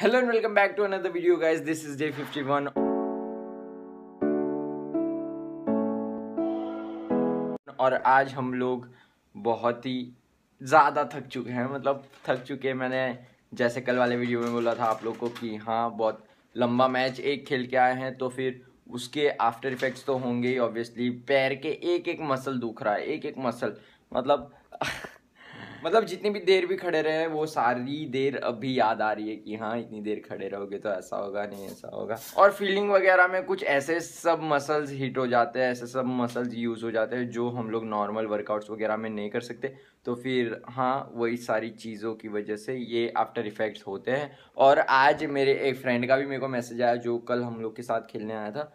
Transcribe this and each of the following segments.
Hello and welcome back to another video guys this is day 51 और आज हम लोग बहुत ही ज़्यादा थक चुके हैं। मतलब थक चुके हैं मैंने, जैसे कल वाले वीडियो में बोला था आप लोग को कि हाँ बहुत लंबा मैच एक खेल के आए हैं तो फिर उसके आफ्टर इफेक्ट्स तो होंगे ही ऑब्वियसली पैर के एक एक मसल दुख रहा है एक एक मसल मतलब मतलब जितनी भी देर भी खड़े रहे, वो सारी देर अभी याद आ रही है कि हाँ इतनी देर खड़े रहोगे तो ऐसा होगा, नहीं ऐसा होगा। और फीलिंग वगैरह में कुछ ऐसे सब मसल्स हिट हो जाते हैं, ऐसे सब मसल्स यूज़ हो जाते हैं जो हम लोग नॉर्मल वर्कआउट्स वगैरह में नहीं कर सकते। तो फिर हाँ वही सारी चीज़ों की वजह से ये आफ्टर इफेक्ट्स होते हैं। और आज मेरे एक फ्रेंड का भी मेरे को मैसेज आया जो कल हम लोग के साथ खेलने आया था।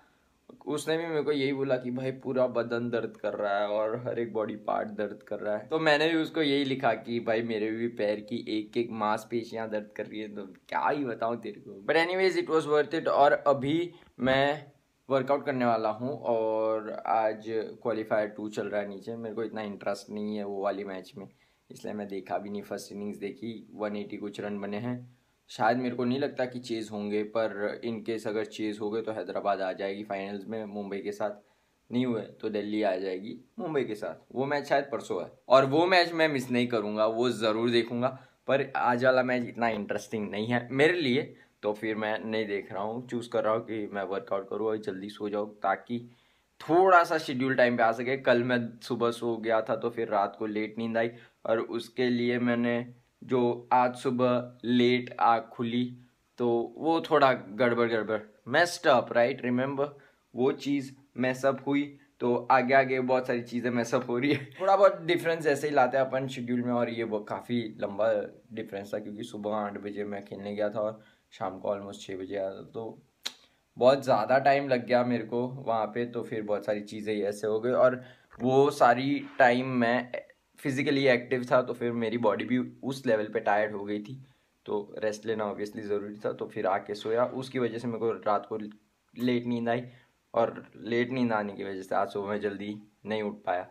उसने भी मेरे को यही बोला कि भाई पूरा बदन दर्द कर रहा है और हर एक बॉडी पार्ट दर्द कर रहा है। तो मैंने भी उसको यही लिखा कि भाई मेरे भी पैर की एक एक मांसपेशियाँ दर्द कर रही है तो क्या ही बताऊँ तेरे को। But anyways it was worth it और अभी मैं वर्कआउट करने वाला हूँ और आज क्वालिफायर टू चल रहा है नीचे। मेरे को इतना इंटरेस्ट नहीं है वो वाली मैच में, इसलिए मैं देखा भी नहीं। फ़र्स्ट इनिंग्स देखी वन कुछ रन बने हैं। शायद मेरे को नहीं लगता कि चेज़ होंगे, पर इन केस अगर चेज़ हो गए तो हैदराबाद आ जाएगी फाइनल्स में मुंबई के साथ। नहीं हुए तो दिल्ली आ जाएगी मुंबई के साथ। वो मैच शायद परसों है। और वो मैच मैं मिस नहीं करूँगा, वो ज़रूर देखूँगा, पर आज वाला मैच इतना इंटरेस्टिंग नहीं है मेरे लिए तो फिर मैं नहीं देख रहा हूँ। चूज़ कर रहा हूँ कि मैं वर्कआउट करूँ और जल्दी सो जाऊँ, ताकि थोड़ा सा शेड्यूल टाइम पे आ सके। कल मैं सुबह सो गया था तो फिर रात को लेट नींद आई, और उसके लिए मैंने जो आज सुबह लेट आग खुली तो वो थोड़ा गड़बड़ गड़बड़। मेस्ट अप राइट रिमेंबर वो चीज़ मैसअप हुई तो आगे आगे बहुत सारी चीज़ें मैसअप हो रही है। थोड़ा बहुत डिफरेंस ऐसे ही लाते हैं अपन शेड्यूल में, और ये वो काफ़ी लंबा डिफरेंस था, क्योंकि सुबह आठ बजे मैं खेलने गया था, और शाम को ऑलमोस्ट छः बजे आया था तो बहुत ज़्यादा टाइम लग गया मेरे को वहाँ पे तो फिर बहुत सारी चीज़ें ऐसे हो गई, और वो सारी टाइम मैं फिज़िकली एक्टिव था तो फिर मेरी बॉडी भी उस लेवल पे टायर्ड हो गई थी। तो रेस्ट लेना ऑब्वियसली ज़रूरी था तो फिर आके सोया। उसकी वजह से मेरे को रात को लेट नींद आई और लेट नींद आने की वजह से आज सुबह में जल्दी नहीं उठ पाया।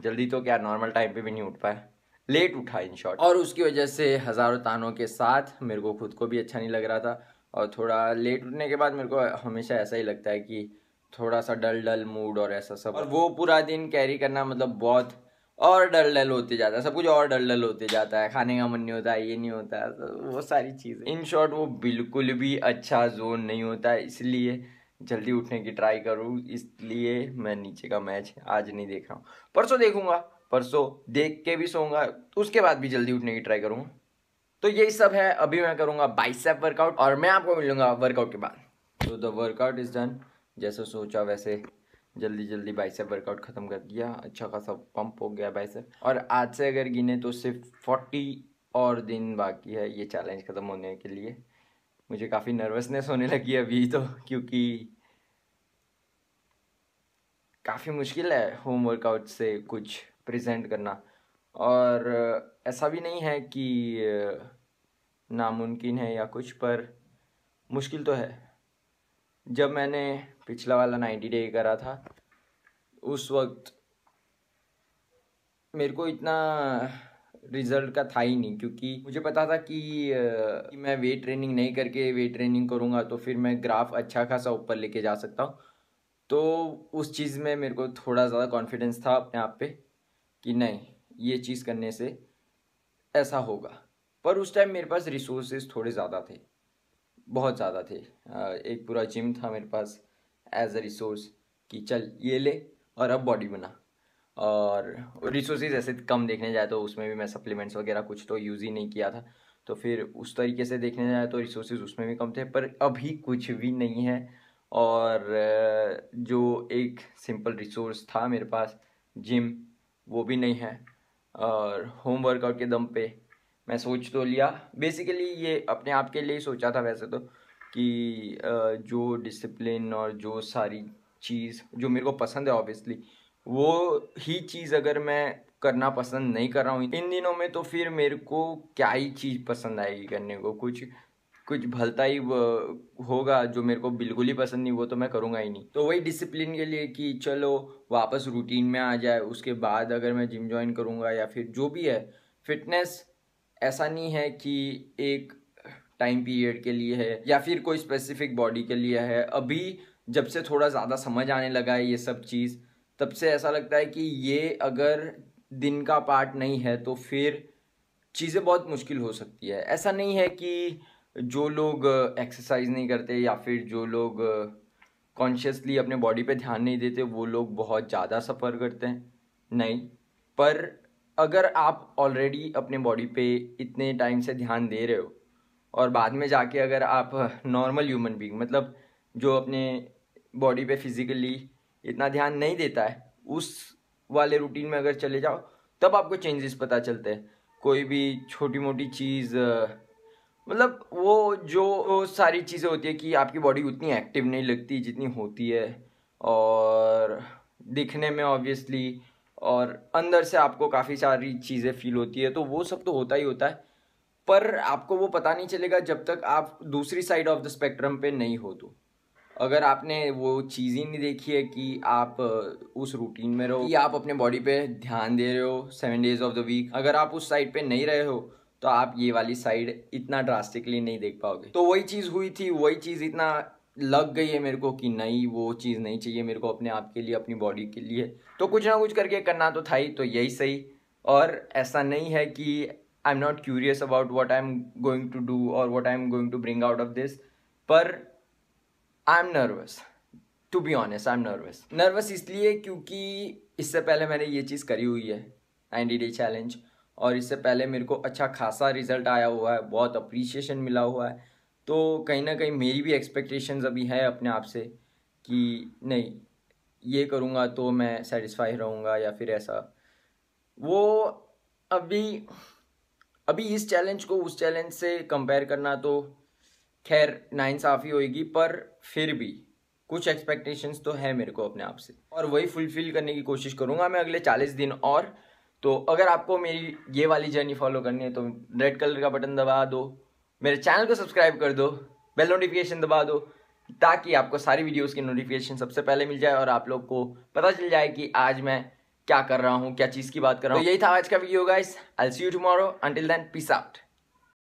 जल्दी तो क्या नॉर्मल टाइम पे भी नहीं उठ पाया। लेट उठा इन शॉर्ट और उसकी वजह से हज़ारों तानों के साथ मेरे को खुद को भी अच्छा नहीं लग रहा था और थोड़ा लेट उठने के बाद मेरे को हमेशा ऐसा ही लगता है कि थोड़ा सा डल डल मूड और ऐसा सब। और वो पूरा दिन कैरी करना मतलब बहुत और डल डल होते जाता है, सब कुछ और डल डल होते जाता है, खाने का मन नहीं होता, ये नहीं होता तो वो सारी चीज़ें। इन शॉर्ट वो बिल्कुल भी अच्छा जोन नहीं होता, इसलिए जल्दी उठने की ट्राई करूँ, इसलिए मैं नीचे का मैच आज नहीं देख रहा हूँ। परसों देखूँगा, परसों देख के भी सोऊँगा, उसके बाद भी जल्दी उठने की ट्राई करूँगा। तो यही सब है, अभी मैं करूँगा बाइसेप वर्कआउट और मैं आपको मिलूँगा वर्कआउट के बाद। तो द वर्कआउट इज़ डन जैसे सोचा वैसे। जल्दी जल्दी बाइसेप वर्कआउट ख़त्म कर दिया अच्छा खासा पंप हो गया बाइसेप और आज से अगर गिने तो सिर्फ़ फोर्टी और दिन बाकी है, ये चैलेंज ख़त्म होने के लिए। मुझे काफ़ी नर्वसनेस होने लगी अभी तो क्योंकि काफ़ी मुश्किल है होम वर्कआउट से कुछ प्रेजेंट करना। और ऐसा भी नहीं है कि, नामुमकिन है या कुछ, पर मुश्किल तो है। जब मैंने पिछला वाला नाइन्टी डे करा था उस वक्त मेरे को इतना रिज़ल्ट का था ही नहीं क्योंकि मुझे पता था कि, कि मैं वेट ट्रेनिंग नहीं करके वेट ट्रेनिंग करूँगा तो फिर मैं ग्राफ अच्छा खासा ऊपर लेके जा सकता हूँ। तो उस चीज़ में मेरे को थोड़ा ज़्यादा कॉन्फिडेंस था अपने आप पे कि नहीं ये चीज़ करने से ऐसा होगा। पर उस टाइम मेरे पास रिसोर्सेज थोड़े ज़्यादा थे। बहुत ज़्यादा थे। एक पूरा जिम था मेरे पास एज अ रिसोर्स कि चल ये ले और अब बॉडी बना। और रिसोर्सेज ऐसे कम देखने जाए तो उसमें भी मैं सप्लीमेंट्स वगैरह कुछ तो यूज़ ही नहीं किया था। तो फिर उस तरीके से देखने जाए तो रिसोर्सेज उसमें भी कम थे, पर अभी कुछ भी नहीं है। और जो एक सिंपल रिसोर्स था मेरे पास जिम वो भी नहीं है। और होम वर्कआउट के दम पे मैं सोच तो लिया। बेसिकली ये अपने आप के लिए ही सोचा था वैसे तो कि जो डिसिप्लिन और जो सारी चीज़ जो मेरे को पसंद है ऑब्वियसली वो ही चीज़ अगर मैं करना पसंद नहीं कर रहा हूँ, इन दिनों में तो फिर मेरे को क्या ही चीज़ पसंद आएगी करने को? कुछ कुछ भलता ही होगा जो मेरे को बिल्कुल ही पसंद नहीं, वो तो मैं करूँगा ही नहीं। तो वही डिसिप्लिन के लिए कि चलो, वापस रूटीन में आ जाए, उसके बाद अगर मैं जिम ज्वाइन करूँगा या फिर जो भी है फिटनेस ऐसा नहीं है कि एक टाइम पीरियड के लिए है या फिर कोई स्पेसिफिक बॉडी के लिए है। अभी जब से थोड़ा ज़्यादा समझ आने लगा है ये सब चीज़, तब से ऐसा लगता है कि ये अगर दिन का पार्ट नहीं है तो फिर चीज़ें बहुत मुश्किल हो सकती है। ऐसा नहीं है कि जो लोग एक्सरसाइज नहीं करते या फिर जो लोग कॉन्शियसली अपने बॉडी पे ध्यान नहीं देते, वो लोग बहुत ज़्यादा सफ़र करते हैं। नहीं, पर अगर आप ऑलरेडी अपने बॉडी पे इतने टाइम से ध्यान दे रहे हो, और बाद में जाके अगर आप नॉर्मल ह्यूमन बींग मतलब जो अपने बॉडी पे फिजिकली इतना ध्यान नहीं देता है, उस वाले रूटीन में अगर चले जाओ, तब आपको चेंजेस पता चलते हैं। कोई भी छोटी मोटी चीज़ मतलब वो, जो सारी चीज़ें होती है कि आपकी बॉडी उतनी एक्टिव नहीं लगती जितनी होती है, और दिखने में ऑब्वियसली और अंदर से आपको काफ़ी सारी चीज़ें फील होती है तो वो सब तो होता ही होता है। पर आपको वो पता नहीं चलेगा जब तक आप दूसरी साइड ऑफ़ द स्पेक्ट्रम पे नहीं हो तो। अगर आपने वो चीज़ ही नहीं देखी है कि आप उस रूटीन में रहो, कि आप अपने बॉडी पे ध्यान दे रहे हो seven days of the week अगर आप उस साइड पे नहीं रहे हो तो आप ये वाली साइड इतना ड्रास्टिकली नहीं देख पाओगे। तो वही चीज़ हुई थी, वही चीज़ इतना लग गई है मेरे को कि नहीं, वो चीज़ नहीं चाहिए मेरे को अपने आप के लिए, अपनी बॉडी के लिए। तो कुछ ना कुछ करके करना तो था ही तो यही सही। और ऐसा नहीं है कि I am not curious about what I am going to do और what I am going to bring out of this पर I am nervous to be honest I am nervous nervous इसलिए क्योंकि इससे पहले मैंने ये चीज़ करी हुई है नाइन्टी डे चैलेंज और इससे पहले मेरे को अच्छा खासा रिज़ल्ट आया हुआ है, बहुत अप्रिसिएशन मिला हुआ है। तो कहीं ना कहीं मेरी भी एक्सपेक्टेशंस अभी है अपने आप से कि नहीं, ये करूँगा तो मैं सेटिस्फाई रहूँगा या फिर ऐसा। वो अभी अभी इस चैलेंज को उस चैलेंज से कंपेयर करना तो खैर नाइंसाफ़ी होएगी, पर फिर भी कुछ एक्सपेक्टेशंस तो है मेरे को अपने आप से। और वही फुलफिल करने की कोशिश करूँगा मैं अगले चालीस दिन और। तो अगर आपको मेरी ये वाली जर्नी फॉलो करनी है तो रेड कलर का बटन दबा दो। मेरे चैनल को सब्सक्राइब कर दो, बेल नोटिफिकेशन दबा दो, ताकि आपको सारी वीडियोस की नोटिफिकेशन सबसे पहले मिल जाए और आप लोग को पता चल जाए कि आज मैं क्या कर रहा हूँ, क्या चीज़ की बात कर रहा हूँ। तो यही था आज का video guys I see you tomorrow until then peace out